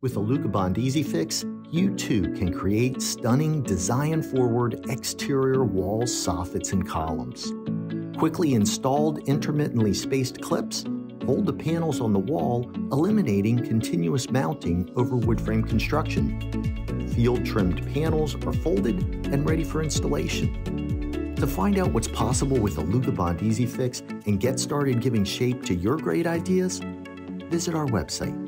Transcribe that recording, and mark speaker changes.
Speaker 1: With the Alucobond Easy Fix, you too can create stunning design forward exterior walls, soffits, and columns. Quickly installed intermittently spaced clips hold the panels on the wall, eliminating continuous mounting over wood frame construction. Field trimmed panels are folded and ready for installation. To find out what's possible with the Alucobond Easy Fix and get started giving shape to your great ideas, visit our website